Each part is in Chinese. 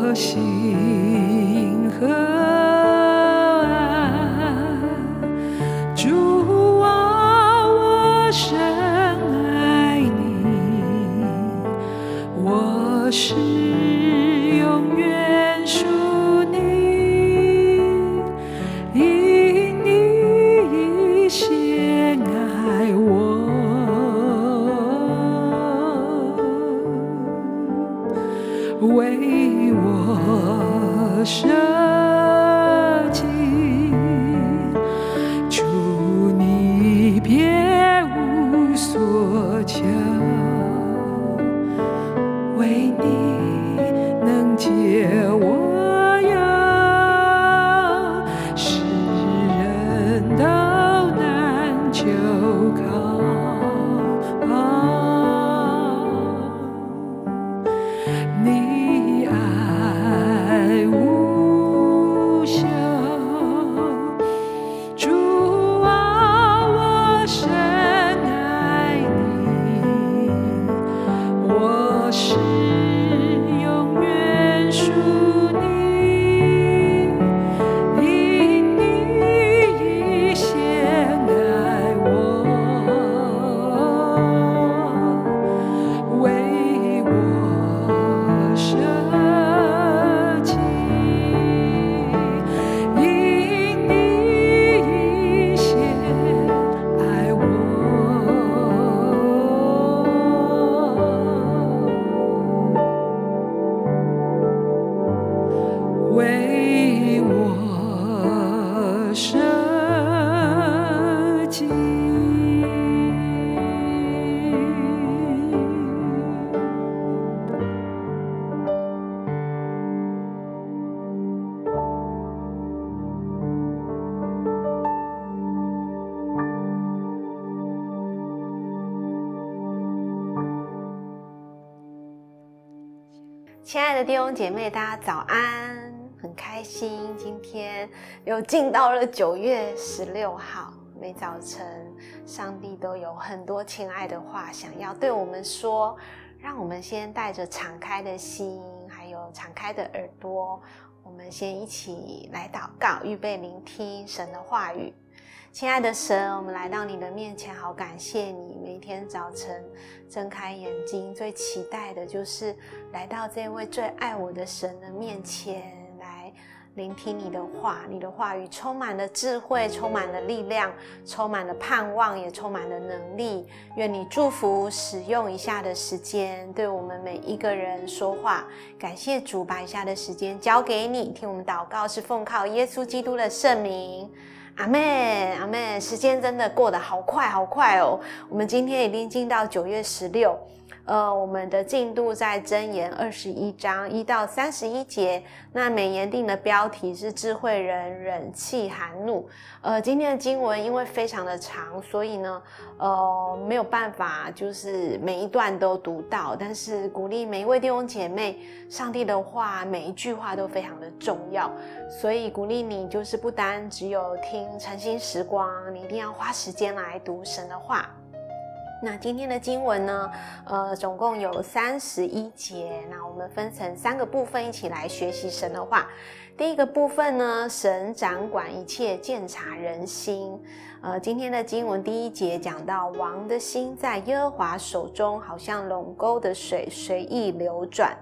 我心何安？主啊，我深爱你，我是所求，亲爱的弟兄姐妹，大家早安！很开心，今天又进到了九月十六号。每早晨，上帝都有很多亲爱的话想要对我们说，让我们先带着敞开的心，还有敞开的耳朵，我们先一起来祷告，预备聆听神的话语。亲爱的神，我们来到你的面前，好感谢你。每天早晨睁开眼睛，最期待的就是来到这位最爱我的神的面前，来聆听你的话。你的话语充满了智慧，充满了力量，充满了盼望，也充满了能力。愿你祝福使用以下的时间，对我们每一个人说话。感谢主，把以下的时间交给你，听我们祷告，是奉靠耶稣基督的圣名。阿妹，阿妹，时间真的过得好快，好快哦！我们今天已经进到九月十六，呃，我们的进度在箴言二十一章一到三十一节。那美言定的标题是“智慧人忍气含怒”。呃，今天的经文因为非常的长，所以呢，呃，没有办法就是每一段都读到。但是鼓励每一位弟兄姐妹，上帝的话每一句话都非常的重要，所以鼓励你就是不单只有听晨兴时光，你一定要花时间来读神的话。那今天的经文呢，呃，总共有三十一节。那我们分成三个部分一起来学习神的话。第一个部分呢，神掌管一切，鉴察人心。呃，今天的经文第一节讲到，王的心在耶和华手中，好像垄沟的水随意流转。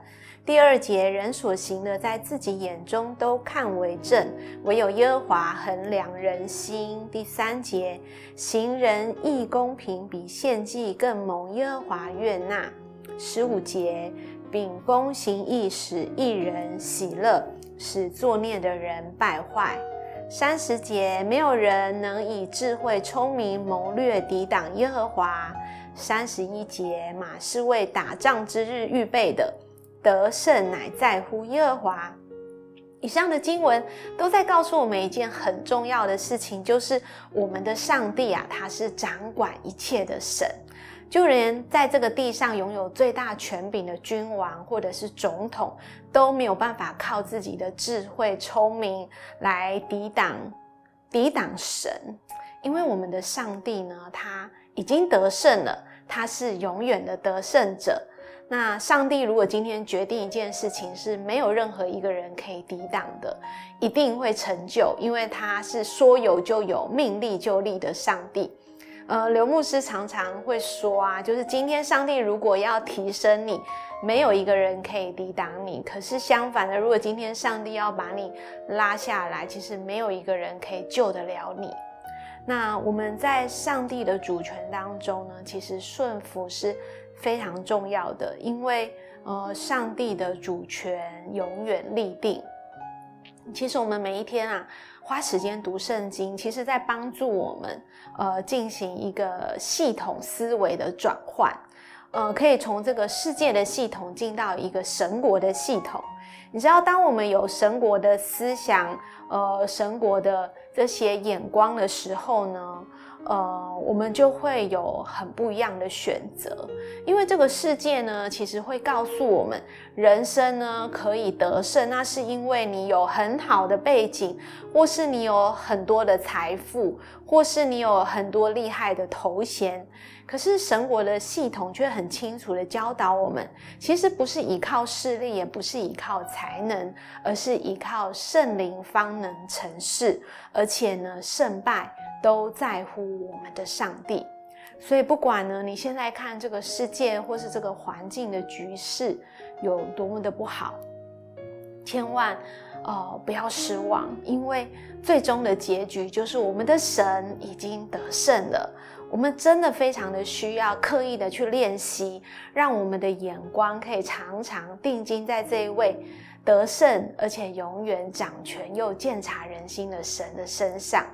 第二节，人所行的，在自己眼中都看为正，唯有耶和华衡量人心。第三节，行人义公平，比献祭更蒙耶和华悦纳。十五节，秉公行义，使一人喜乐，使作孽的人败坏。三十节，没有人能以智慧、聪明、谋略抵挡耶和华。三十一节，马是为打仗之日预备的。得胜乃在乎耶和华。以上的经文都在告诉我们一件很重要的事情，就是我们的上帝啊，他是掌管一切的神。就连在这个地上拥有最大权柄的君王或者是总统，都没有办法靠自己的智慧、聪明来抵挡抵挡神，因为我们的上帝呢，他已经得胜了，他是永远的得胜者。那上帝如果今天决定一件事情，是没有任何一个人可以抵挡的，一定会成就，因为他是说有就有、命立就立的上帝。呃，刘牧师常常会说啊，就是今天上帝如果要提升你，没有一个人可以抵挡你；可是相反的，如果今天上帝要把你拉下来，其实没有一个人可以救得了你。那我们在上帝的主权当中呢，其实顺服是。非常重要的，因为呃，上帝的主权永远立定。其实我们每一天啊，花时间读圣经，其实在帮助我们呃进行一个系统思维的转换，呃，可以从这个世界的系统进到一个神国的系统。你知道，当我们有神国的思想，呃，神国的这些眼光的时候呢？呃，我们就会有很不一样的选择，因为这个世界呢，其实会告诉我们，人生呢可以得胜，那是因为你有很好的背景，或是你有很多的财富，或是你有很多厉害的头衔。可是神国的系统却很清楚的教导我们，其实不是依靠势力，也不是依靠才能，而是依靠圣灵方能成事，而且呢，胜败。都在乎我们的上帝，所以不管呢，你现在看这个世界或是这个环境的局势有多么的不好，千万哦不要失望，因为最终的结局就是我们的神已经得胜了。我们真的非常的需要刻意的去练习，让我们的眼光可以常常定睛在这一位得胜而且永远掌权又鉴察人心的神的身上。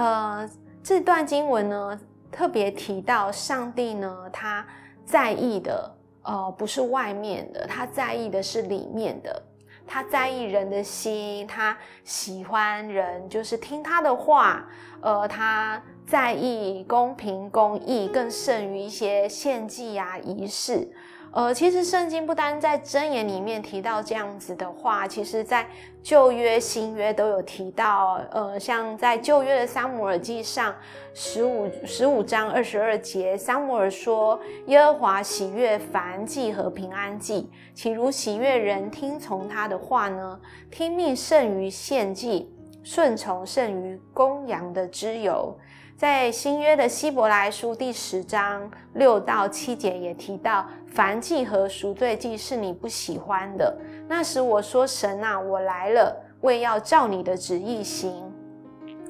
呃，这段经文呢，特别提到上帝呢，他在意的，呃，不是外面的，他在意的是里面的，他在意人的心，他喜欢人，就是听他的话，呃，他在意公平公义，更胜于一些献祭啊仪式。呃，其实圣经不单在箴言里面提到这样子的话，其实在旧约、新约都有提到。呃，像在旧约的撒母耳记上十五十五章二十二节，撒母耳说：“耶和华喜悦凡祭和平安祭，岂如喜悦人听从他的话呢？听命胜于献祭，顺从胜于公羊的脂油。”在新约的希伯来书第十章六到七节也提到，凡祭和赎罪祭是你不喜欢的。那时我说：“神啊，我来了，为要照你的旨意行。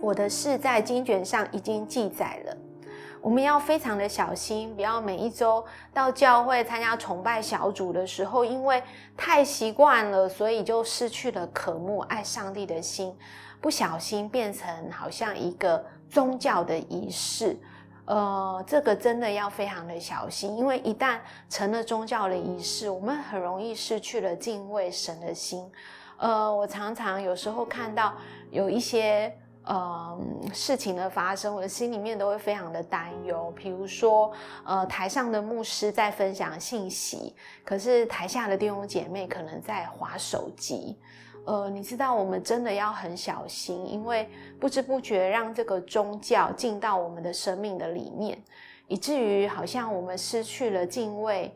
我的事在经卷上已经记载了。”我们要非常的小心，不要每一周到教会参加崇拜小组的时候，因为太习惯了，所以就失去了渴慕爱上帝的心，不小心变成好像一个。宗教的仪式，呃，这个真的要非常的小心，因为一旦成了宗教的仪式，我们很容易失去了敬畏神的心。呃，我常常有时候看到有一些呃事情的发生，我的心里面都会非常的担忧。比如说，呃，台上的牧师在分享信息，可是台下的弟兄姐妹可能在划手机。呃，你知道，我们真的要很小心，因为不知不觉让这个宗教进到我们的生命的里面，以至于好像我们失去了敬畏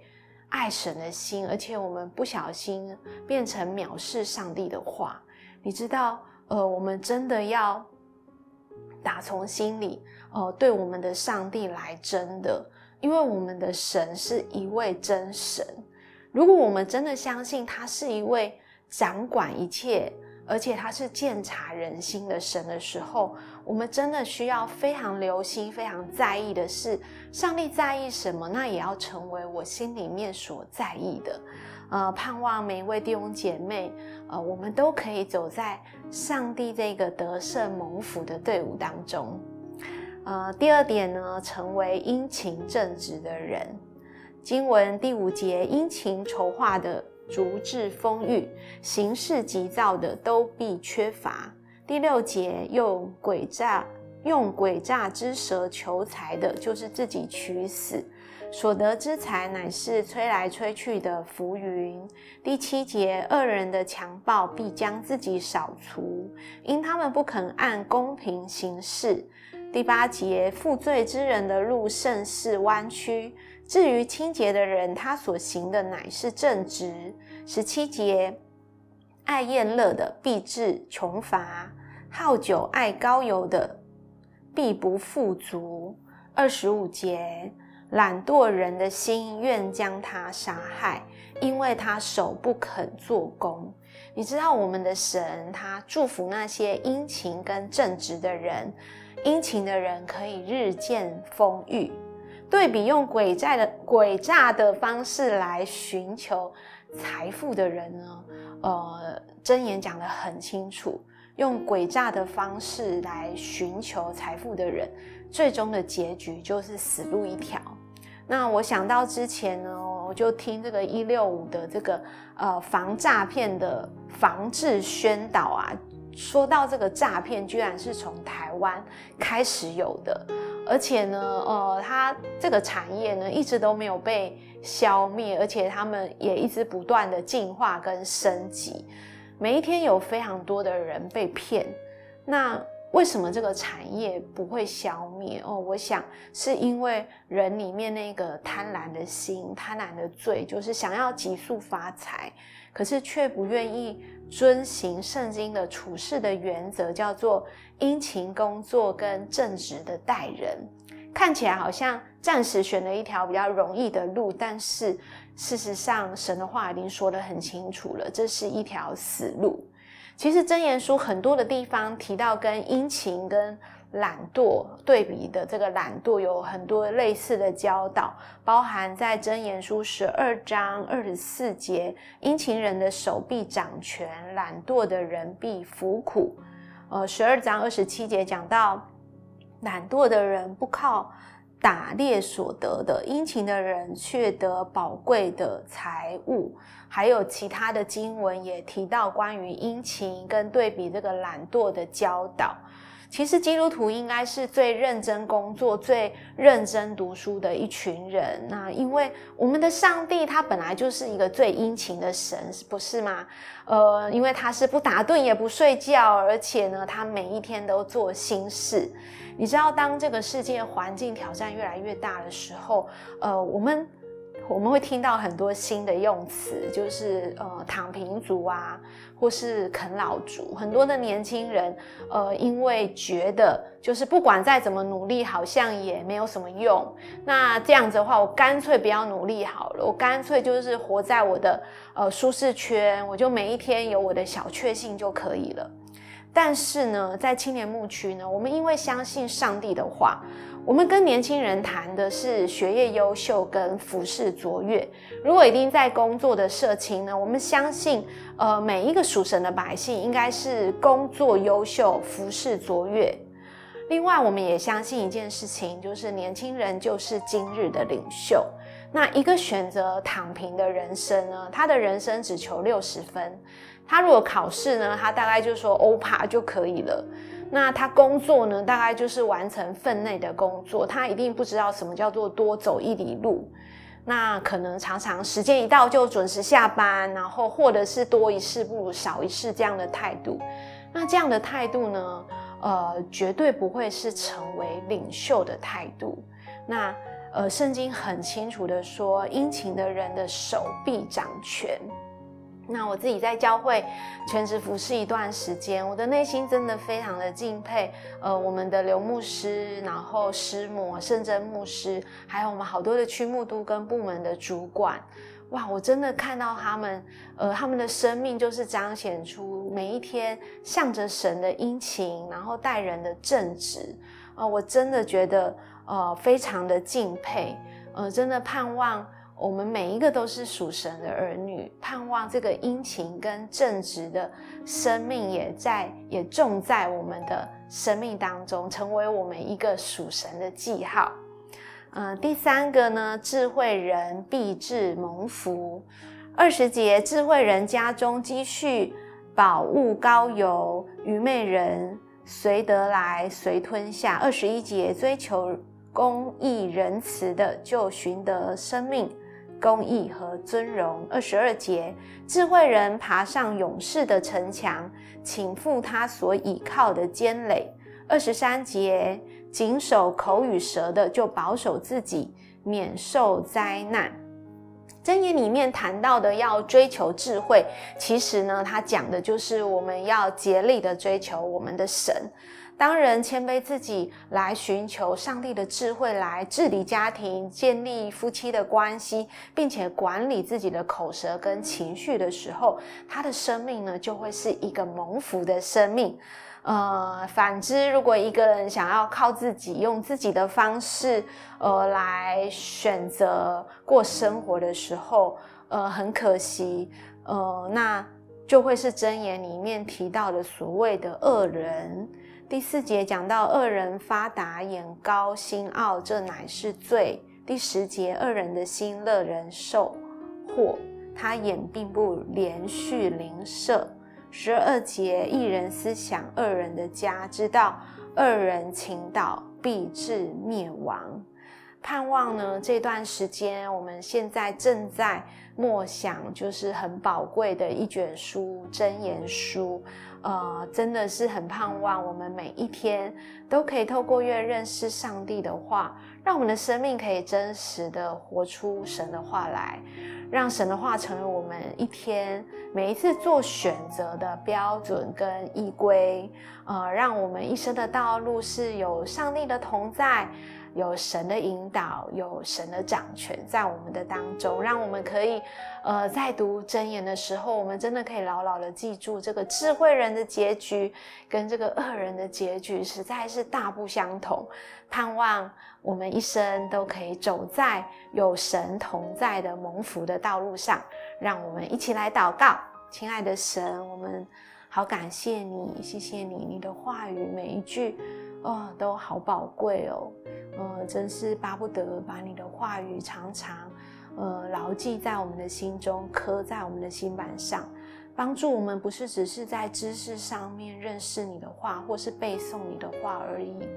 爱神的心，而且我们不小心变成藐视上帝的话。你知道，呃，我们真的要打从心里，呃，对我们的上帝来真的，因为我们的神是一位真神。如果我们真的相信他是一位。掌管一切，而且他是鉴察人心的神的时候，我们真的需要非常留心、非常在意的是，上帝在意什么，那也要成为我心里面所在意的。呃，盼望每一位弟兄姐妹，呃，我们都可以走在上帝这个得胜蒙福的队伍当中。呃，第二点呢，成为殷勤正直的人。经文第五节，殷勤筹划的。足智丰裕、行事急躁的都必缺乏。第六节用诡诈用诡诈之舌求财的，就是自己取死；所得之财，乃是吹来吹去的浮云。第七节，恶人的强暴必将自己扫除，因他们不肯按公平行事。第八节，负罪之人的路甚是弯曲；至于清洁的人，他所行的乃是正直。十七节，爱宴乐的必致穷乏；好酒爱高油的必不富足。二十五节，懒惰人的心愿将他杀害，因为他手不肯做工。你知道我们的神，他祝福那些殷勤跟正直的人。殷勤的人可以日渐丰裕，对比用诡诈的诡诈的方式来寻求财富的人呢？呃，箴言讲得很清楚，用诡诈的方式来寻求财富的人，最终的结局就是死路一条。那我想到之前呢，我就听这个一六五的这个呃防诈骗的防治宣导啊。说到这个诈骗，居然是从台湾开始有的，而且呢，呃，它这个产业呢一直都没有被消灭，而且他们也一直不断的进化跟升级，每一天有非常多的人被骗。那为什么这个产业不会消灭？哦，我想是因为人里面那个贪婪的心、贪婪的罪，就是想要急速发财，可是却不愿意。遵行圣经的处事的原则，叫做殷勤工作跟正直的待人。看起来好像暂时选了一条比较容易的路，但是事实上，神的话已经说得很清楚了，这是一条死路。其实箴言书很多的地方提到跟殷勤跟。懒惰对比的这个懒惰有很多类似的教导，包含在箴言书十二章二十四节，殷勤人的手臂掌权，懒惰的人必服苦。呃，十二章二十七节讲到，懒惰的人不靠打猎所得的，殷勤的人却得宝贵的财物。还有其他的经文也提到关于殷勤跟对比这个懒惰的教导。其实基督徒应该是最认真工作、最认真读书的一群人。那因为我们的上帝他本来就是一个最殷勤的神，不是吗？呃，因为他是不打盹也不睡觉，而且呢，他每一天都做心事。你知道，当这个世界环境挑战越来越大的时候，呃，我们。我们会听到很多新的用词，就是呃躺平族啊，或是啃老族。很多的年轻人，呃，因为觉得就是不管再怎么努力，好像也没有什么用。那这样子的话，我干脆不要努力好了，我干脆就是活在我的呃舒适圈，我就每一天有我的小确幸就可以了。但是呢，在青年牧区呢，我们因为相信上帝的话。我们跟年轻人谈的是学业优秀跟服饰卓越。如果已经在工作的社青呢，我们相信，呃，每一个属神的百姓应该是工作优秀、服饰卓越。另外，我们也相信一件事情，就是年轻人就是今日的领袖。那一个选择躺平的人生呢，他的人生只求六十分。他如果考试呢，他大概就说欧帕就可以了。那他工作呢，大概就是完成分内的工作，他一定不知道什么叫做多走一里路。那可能常常时间一到就准时下班，然后或者是多一事不如少一事这样的态度。那这样的态度呢，呃，绝对不会是成为领袖的态度。那呃，圣经很清楚的说，殷勤的人的手臂掌权。那我自己在教会全职服侍一段时间，我的内心真的非常的敬佩，呃，我们的刘牧师，然后师母圣真牧师，还有我们好多的区牧都跟部门的主管，哇，我真的看到他们，呃，他们的生命就是彰显出每一天向着神的殷勤，然后待人的正直，呃，我真的觉得呃非常的敬佩，呃，真的盼望。我们每一个都是属神的儿女，盼望这个殷勤跟正直的生命也在也种在我们的生命当中，成为我们一个属神的记号。嗯，第三个呢，智慧人必致蒙福。二十节，智慧人家中积蓄宝物高油，愚昧人随得来，随吞下。二十一节，追求公义仁慈的，就寻得生命、公义和尊荣。二十二节，智慧人爬上勇士的城墙，倾覆他所倚靠的坚垒。二十三节，谨守口与舌的，就保守自己，免受灾难。箴言里面谈到的要追求智慧，其实呢，它讲的就是我们要竭力的追求我们的神。当人谦卑自己来寻求上帝的智慧，来治理家庭、建立夫妻的关系，并且管理自己的口舌跟情绪的时候，他的生命呢，就会是一个蒙福的生命。呃，反之，如果一个人想要靠自己，用自己的方式，呃，来选择过生活的时候，呃，很可惜，呃，那就会是箴言里面提到的所谓的恶人。第四节讲到恶人发达，眼高心傲，这乃是罪。第十节，恶人的心乐人受祸，他眼并不连续灵射。十二节，一人思想二人的家，知道二人倾倒，必致灭亡。盼望呢？这段时间，我们现在正在默想，就是很宝贵的一卷书——真言书。呃，真的是很盼望我们每一天都可以透过越认识上帝的话，让我们的生命可以真实的活出神的话来。让神的话成为我们一天每一次做选择的标准跟依归，呃，让我们一生的道路是有上帝的同在，有神的引导，有神的掌权在我们的当中，让我们可以，呃，在读箴言的时候，我们真的可以牢牢的记住这个智慧人的结局跟这个恶人的结局实在是大不相同。盼望我们一生都可以走在有神同在的蒙福的道路上，让我们一起来祷告，亲爱的神，我们好感谢你，谢谢你，你的话语每一句哦都好宝贵哦，呃，真是巴不得把你的话语常常呃牢记在我们的心中，刻在我们的心板上。帮助我们不是只是在知识上面认识你的话，或是背诵你的话而已。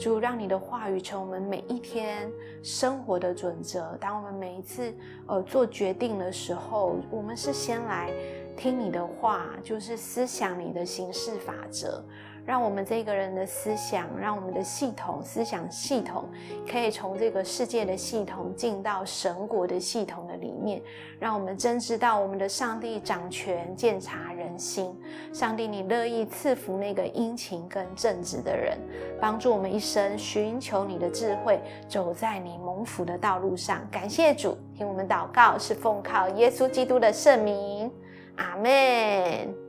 主，让你的话语成我们每一天生活的准则。当我们每一次呃做决定的时候，我们是先来听你的话，就是思想你的行事法则。让我们这个人的思想，让我们的系统思想系统，可以从这个世界的系统进到神国的系统的里面。让我们真知道我们的上帝掌权，鉴察人心。上帝，你乐意赐福那个殷勤跟正直的人，帮助我们一生寻求你的智慧，走在你蒙福的道路上。感谢主，听我们祷告，是奉靠耶稣基督的圣名。阿门。